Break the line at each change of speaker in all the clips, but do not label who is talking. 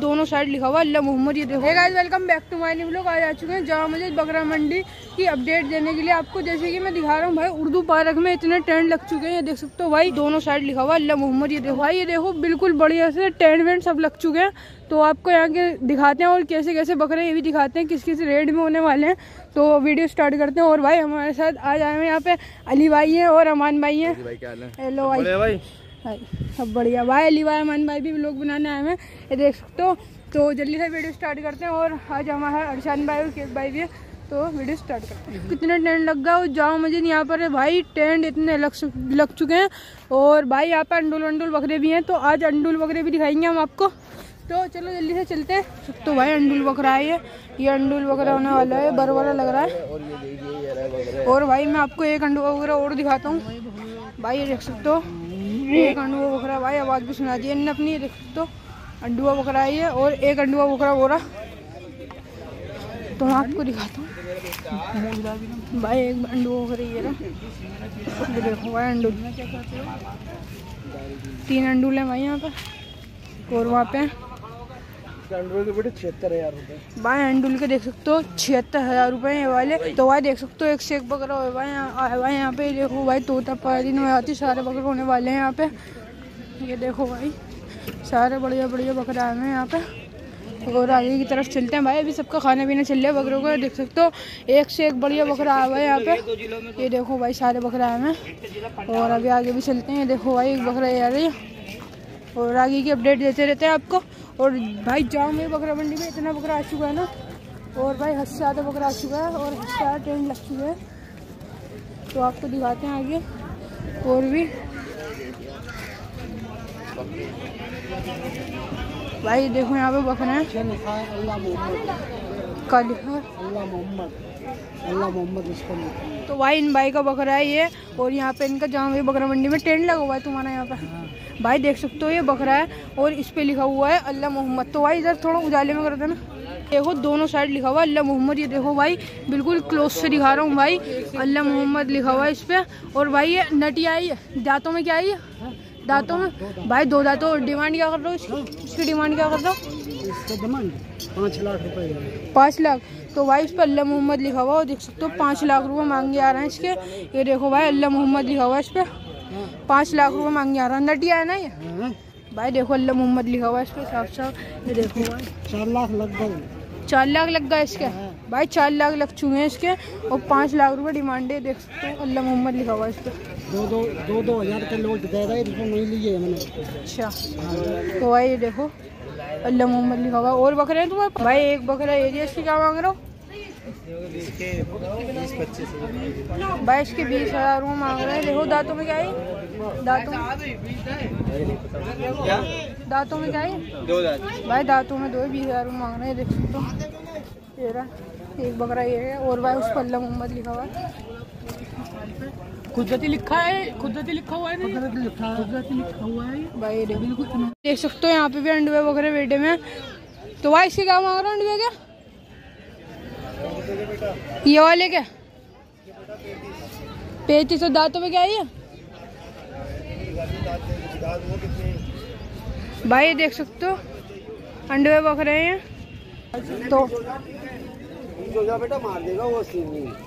दोनों साइड लिखा हुआ अल्लाह मोहम्मद ये देखो। Guys welcome back to my new blog आज आ चुके हैं जहाँ मुझे बकरा मंडी की अपडेट देने के लिए। आपको जैसे कि मैं दिखा रहा हूँ भाई उर्दू पार्क में इतने टेंट लग चुके हैं ये देख सकते हो भाई। दोनों साइड लिखा हुआ अल्लाह मोहम्मद ये देखो। भाई ये देखो बिल्कुल बढ़िया से टेंट वेंट सब लग चुके हैं। तो आपको यहाँ के दिखाते हैं और कैसे कैसे बकरे ये भी दिखाते हैं किस किस रेट में होने वाले हैं। तो वीडियो स्टार्ट करते हैं और भाई हमारे साथ आज आए हैं यहाँ पे अली भाई हैं और अमान भाई हैं। हेलो भाई। भाई। सब बढ़िया। भाई अली भाई अमान भाई भी लोग बनाने आए हैं। ये देख सकते हो तो जल्दी से वीडियो स्टार्ट करते हैं। और आज हमारा अरशान भाई और केस भाई भी है तो वीडियो स्टार्ट करते हैं। कितने टेंट लग गया जाओ मुझे यहाँ पर है। भाई टेंट इतने लग लग चुके हैं। और भाई यहाँ पर अंडुल अंडुल बकरे भी हैं तो आज अंडुल बकरे भी दिखाएँगे हम आपको। तो चलो जल्दी से चलते हैं। तो भाई अंडुल बकरा है। ये ये अंडुल बकरा होने वाला है बर बड़ा लग रहा है। और भाई मैं आपको एक अंडुआ वगैरह और दिखाता हूँ। भाई ये देख सकते हो एक अंडुआ बकरा भाई, आवाज़ भी सुना दी अपनी तो अंडुआ बकरा आई है और एक अंडुआ बकरा हो रहा तो मैं आपको दिखाता हूँ। भाई, एक अंडुआ बकरा ये रहा देखो भाई, अंडू। तीन अंडूल हैं भाई यहाँ पर। और वहाँ पे
छिहत्तर हज़ार
भाई अंडुल के देख सकते हो, छिहत्तर हज़ार रुपए ये वाले। तो भाई, देख सकते हो, एक से एक बकरा हो भाई भाई, यहाँ पे देखो भाई तोता पारी आती सारे बकरे होने वाले हैं यहाँ पे। ये देखो भाई, सारे बढ़िया बढ़िया बकरा आए हैं यहाँ पे। और आगे की तरफ़ चलते हैं। भाई, अभी सबका खाना पीना चल रहा है बकरों का, देख सकते हो। एक से एक बढ़िया बकरा आया हुआ है यहाँ पे। ये देखो भाई, सारे बकरा आए हैं। और अभी आगे भी चलते हैं। ये देखो भाई, एक बकरा आ रही है। और आगे की अपडेट देते रहते हैं आपको। और भाई जाओ है बकरा मंडी में, इतना बकरा आ चुका है ना। और भाई हद से ज़्यादा बकरा आ चुका है और हद से ज़्यादा ट्रेन लग चुका है। तो आपको दिखाते हैं आगे। और भी। भाई देखो यहाँ पे बकरा हैं।
अल्लाह मोहम्मद
का लिखा है
अल्लाह मोहम्मद अल्लाह मोहम्मद इसको
तो भाई इन भाई का बकरा है ये और यहाँ पे इनका जहाँ पे बकरा मंडी में टेंट लगा हुआ है तुम्हारा यहाँ पे। भाई देख सकते हो ये बकरा है और इस पे लिखा हुआ है अल्लाह मोहम्मद। तो भाई इधर थोड़ा उजाले में कर देना देखो दोनों साइड लिखा हुआ अल्लाह मोहम्मद ये देखो भाई बिल्कुल क्लोज से दिखा रहा हूँ भाई। अल्लाह मोहम्मद लिखा हुआ है इस पे और भाई ये नटी आई है दांतों में क्या आई है? दांतों में? भाई दो दांतों डिमांड क्या कर रहे हो इसकी? इसकी डिमांड क्या कर रहे हो?
पाँच लाख रुपए
पाँच लाख। तो भाई इस पर अल्लाह मोहम्मद लिखा हुआ देख सकते हो पाँच लाख रुपए मांगे आ रहे हैं इसके। ये देखो भाई अल्लाह मोहम्मद लिखा हुआ इस पर पाँच लाख रुपए मांगे आ रहा है। नटिया है ना ये?
हाँ,
भाई देखो अल्लाह मोहम्मद लिखा हुआ इस पर साफ़ साफ़। ये देखो
चार लाख लग गए।
चार लाख लग गए इसके। भाई चार लाख लग चुके हैं इसके। और पाँच लाख रुपए डिमांड है देख सकते हो अल्लाह मोहम्मद लिखा हुआ इस पर
दो दो दो दो हज़ार के लोट दे रहे नहीं लिए मैंने।
अच्छा। तो भाई ये देखो अल्लाह मोहम्मद लिखा हुआ और बकरे हैं तुम्हारे भाई एक बकरा एरिया इसकी क्या मांग रहे हो? भाई इसके बीस हज़ार रुपये मांग रहे हैं। देखो दांतों में क्या है? दांतों दांतों में क्या है?
दो दांत।
भाई दांतों में दो बीस हज़ार मांग रहे हैं देख सकते हो। ये रहा एक बकरा ये है। और भाई उस पर अल्लाह मोहम्मद लिखा हुआ है।
कुदरती लिखा है कुदरती लिखा हुआ है कुदरती लिखा कुदरती लिखा हुआ है।
भाई बिल्कुल देख सकते हो यहाँ पे भी अंडे वगैरह बेटे में तो भाई इसके क्या मांग रहे हो क्या ये वाले क्या पैंतीस सौ दांतों में क्या है ये? भाई देख सकते हो। अंडे बकरे हैं। तो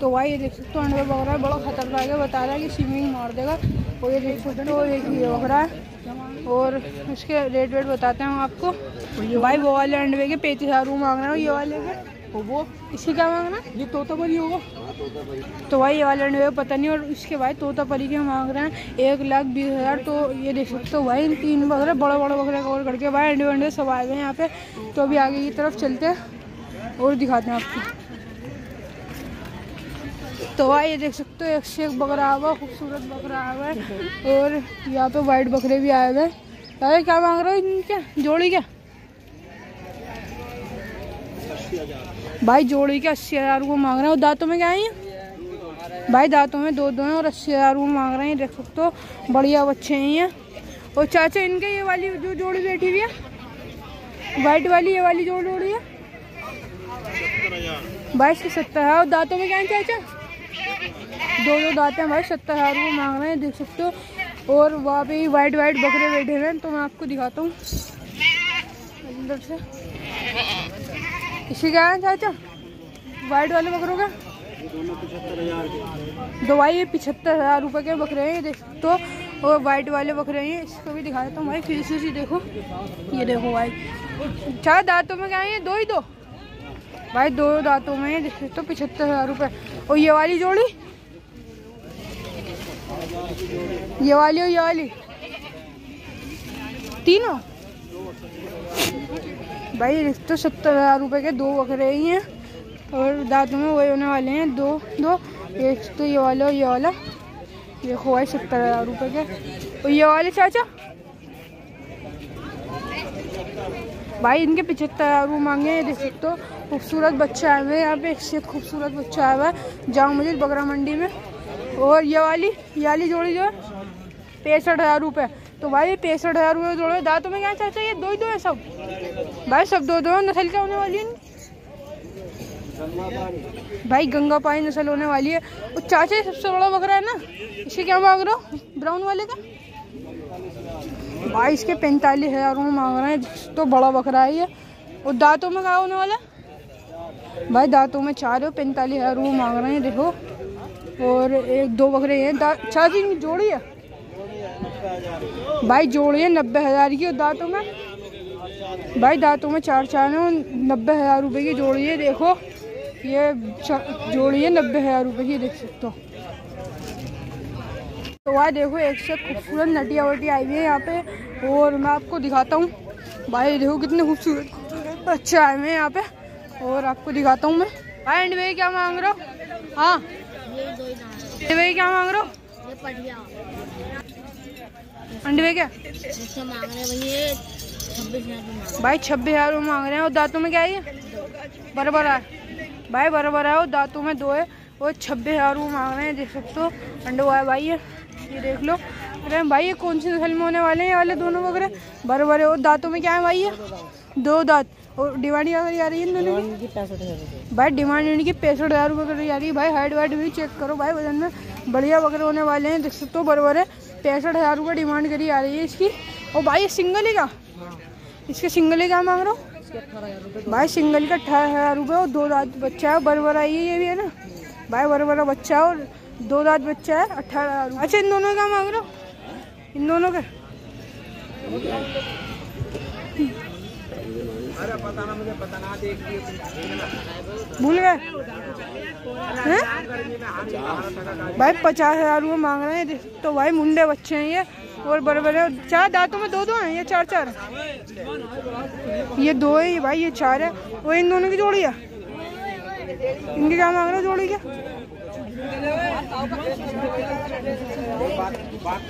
तो भाई ये देख सकते हो, अंडे बकरा है बड़ा खतरनाक है, बता रहा है कि स्विमिंग मार देगा। और ये देख सकते हो एक ये बकरा है और इसके रेट वेट बताते हैं हम आपको। भाई वो वाले अंडे के पैंतीस हज़ार रुपये मांग रहे हो ये वाले के? वो? इसकी क्या मांगना
ये तोता परी होगा।
तो भाई ये वाले अंडे पता नहीं, और इसके भाई तोता परी के मांग रहे हैं, एक लाख बीस हज़ार। तो ये देख सकते हो भाई तीन बकरे बड़े बड़े बकरे कवर करके भाई अंडे वंडे सब आए हुए हैं यहाँ पे। तो अभी आगे की तरफ़ चलते हैं, और दिखाते हैं आपको। तो भाई, ये देख सकते हो, एक से एक बकरा आया हुआ खूबसूरत बकरा आया हुआ है। और यहाँ पे वाइट बकरे भी आए हुए हैं। अरे, क्या मांग रहे हो इनके? जोड़ी क्या? भाई, जोड़ी के अस्सी हज़ार रुपये मांग रहे हैं। और दांतों में क्या है भाई, दांतों में दो दो हैं और अस्सी हज़ार रुपये मांग रहे हैं। देख सकते हो, बढ़िया बच्चे हैं ये। और चाचा, इनके ये वाली जो जोड़ी बैठी हुई है, वाइट वाली, ये वाली जो जोड़ी है भाई इसके सत्तर है और दांतों में क्या है चाचा? दो दो दांत हैं भाई, सत्तर हज़ार रुपये मांग रहे हैं, देख सकते हो। और वहाँ पे वाइट वाइट बकरे बैठे हुए हैं तो मैं आपको दिखाता हूँ। अंदर से। इसी क्या है चाचा? वाइट वाले बकरों का? दवाई ये पिछहत्तर हज़ार रुपए के बकरे हैं, ये देख तो और वाइट वाले बकरे हैं, इसको भी दिखा देता हूँ भाई, फिर से देखो। ये देखो भाई। चार दांतों में क्या है दो ही दो? भाई दो दांतों में देख सकते हो, पिछहत्तर हज़ार रुपये। और ये वाली जोड़ी? ये वाली और ये वाली। तीनों? भाई तो सत्तर हज़ार रुपये के दो बकरे ही हैं। और दांतों में वही होने वाले हैं। दो दो। एक तो ये वाला और ये वाला। देखो भाई सत्तर हज़ार रुपये के। और ये वाले चाचा? भाई, इनके पिछहत्तर हज़ार रुपये मांगे हैं। देख हो, खूबसूरत बच्चा आए हैं यहाँ पे। एक खूबसूरत बच्चा आया हुआ है जाओ मुझे बकरा मंडी में। और ये वाली ये वाली जोड़ी जो है, पैंसठ हज़ार रुपये तो भाई, पैंसठ हज़ार रुपये जोड़े दांतों में क्या चाचा ये दो ही दो है सब। भाई, सब दो दो, नस्ल क्या होने वाली है? भाई, गंगा पाई नस्ल होने वाली है। और चाचा सबसे बड़ा बकरा है ना इसे क्या मांग रहे हो? ब्राउन वाले का? भाई, इसके पैंतालीस हज़ार में मांग रहे हैं तो बड़ा बकरा है ये। और दांतों में क्या होने वाला भाई, दांतों में चार है, पैंतालीस हज़ार मांग रहे हैं, देखो। और एक दो बकरे हैं। चार की जोड़ी है? भाई जोड़ी है, नब्बे हज़ार की और दांतों में। भाई दांतों में चार चार है नब्बे हज़ार रुपये की जोड़ी है, देखो। ये जोड़ी है, नब्बे हज़ार रुपये की, देख सकते हो। तो वहाँ देखो, एक से खूबसूरत नटिया वटिया आई हुई है यहाँ पे, और मैं आपको दिखाता हूँ। भाई देखो, कितने खूबसूरत अच्छे आए हुए हैं यहाँ पे, और आपको दिखाता हूँ मैं। भाई, एंड भाई क्या मांग रहा हो? हाँ। भाई क्या मांग रहे हो? अंडे क्या? भाई छब्बीस हज़ार मांग रहे हैं। और दांतों में क्या है बराबर है। भाई बराबर है और दांतों में दो है और छब्बीस हज़ार मांग रहे हैं देख सकते हो अंडो है भाई ये ये देख लो। अरे भाई ये कौन सी नस्ल में होने वाले हैं ये वाले दोनों वगैरह? बड़े बड़े और दांतों में क्या है भाई ये? दो दांत। और डिमांड क्या करी आ रही है भाई डिमांड इनकी पैंसठ हज़ार रुपये करी आ रही है। भाई हाइट वाइट भी चेक करो। भाई वज़न में बढ़िया वगैरह होने वाले हैं। देख सकते हो बड़े बड़े पैंसठ हज़ार रुपये डिमांड करी आ रही है इसकी। और भाई ये सिंगल ही का? इसके सिंगल ही क्या मांग रहा हूँ? भाई सिंगल का अठारह हज़ार रुपये और दो दांत बच्चा है। बड़े बड़ा ये ये भी है ना? भाई बड़ा बच्चा है और दो दांत बच्चा है अठारह हज़ार अच्छा इन दोनों का मांग रहा हूँ? इन दोनों के? भूल गए? भाई पचास हज़ार रुपये मांग रहे हैं तो भाई मुंडे बच्चे हैं ये और बड़े बड़े चार दांतों में दो दो हैं ये चार चार। ये दो है ये भाई ये चार है। वो इन दोनों की जोड़ी है। इनकी क्या मांग रहे हो जोड़ी क्या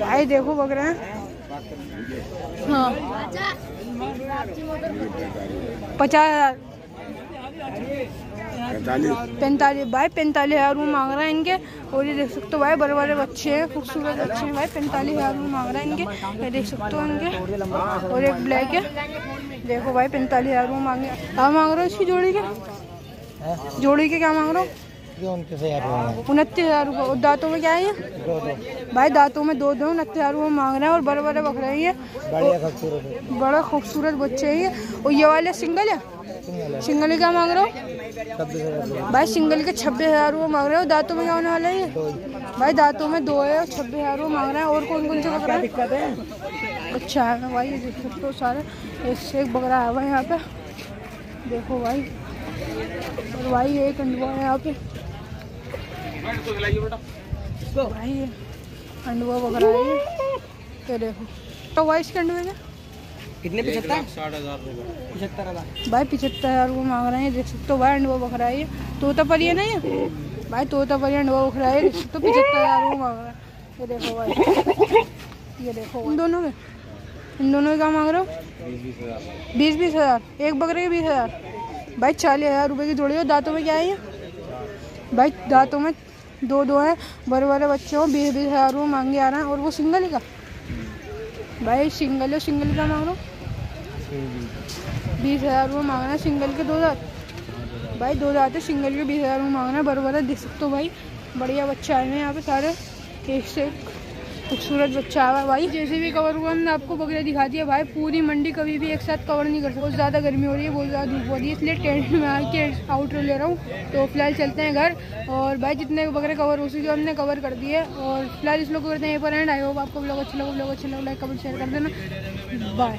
भाई देखो बग रहे हैं। हाँ। पचास हज़ार पैंतालीस। भाई पैंतालीस हज़ार रूम मांग रहा है इनके। और ये देख सकते हो भाई बड़े बड़े बच्चे हैं खूबसूरत अच्छे हैं भाई। पैंतालीस हज़ार रूम मांग रहा है इनके। ये देख सकते हो इनके। और एक ब्लैक है। देखो भाई पैंतालीस हज़ार रूम मांगे। क्या मांग रहे हो इसकी जोड़ी के? जोड़ी के क्या मांग रहे हो? उनतीस हज़ार रुपये। और दांतों में क्या है ये? भाई दांतों में दो दो उनतीस हज़ार रुपये मांग रहे हैं और बड़े बड़े बकरे हैं ये। बड़ा खूबसूरत बच्चे हैं ये। और ये वाले सिंगल है? सिंगल क्या मांग रहे हो? भाई सिंगल के छब्बीस हज़ार रुपये मांग रहे हो। दांतों में क्या होने वाला है ये? भाई दांतों में दो है और छब्बीस हज़ार रुपये मांग रहे हैं। और कौन कौन से बकरा दिक्कत है? अच्छा है भाई ये देख सकते हो सारे। एक से एक बकरा है भाई यहाँ पे। देखो भाई। और भाई एक अंडवा है यहाँ पे। भाई अंडवा वगैरह है ये। देखो। तो भाई इसके अंडवे का
कितने? पिछहत्तर साठ हज़ार पिछहत्तर हज़ार।
भाई पिछहत्तर हज़ार रुपये मांग रहे हैं। देख सकते हो भाई अंडवा बकरा है तोता परी है ना ये? भाई तोता परी अंडवा बकरा है। देख सकते हो पिछहत्तर हज़ार रुपये मांग रहे हैं। ये देखो भाई। ये देखो इन दोनों के? इन दोनों का मांग रहे हो? बीस बीस हज़ार। एक बकरे के बीस हज़ार। भाई चालीस हज़ार रुपये की जोड़ी हो। दांतों में क्या है ये? भाई दांतों में दो दो हैं बड़े बड़े बच्चे हों बीस बीस हज़ार रुपये मांगे आ रहे हैं, और वो सिंगल ही का। भाई, सिंगल है, सिंगल का मांग लो। बीस हज़ार रुपये मांग रहे हैं, सिंगल के दो हज़ार। भाई, दो हज़ार है सिंगल के बीस हज़ार रुपये मांग रहे हैं बड़े बड़े देख सकते हो भाई, बढ़िया बच्चे आए हैं यहाँ पे सारे एक से एक खूबसूरत बच्चा हुआ भाई। जैसे भी कवर हुआ, हमने आपको बकरिया दिखा दिया भाई। पूरी मंडी कभी भी एक साथ कवर नहीं कर सकते। बहुत ज़्यादा गर्मी हो रही है, बहुत ज़्यादा धूप हो रही है, इसलिए टेंट में आके आउटर ले रहा हूँ। तो फ़िलहाल चलते हैं घर। और भाई, जितने बकरे कवर हो सके, हमने कवर कर दिए। और फ़िलहाल इस लोग करते हैं पर एंड आई होप आपको ब्लॉग अच्छा लगा ब्लॉग अच्छा लगा लाइक कमेंट शेयर कर देना। बाय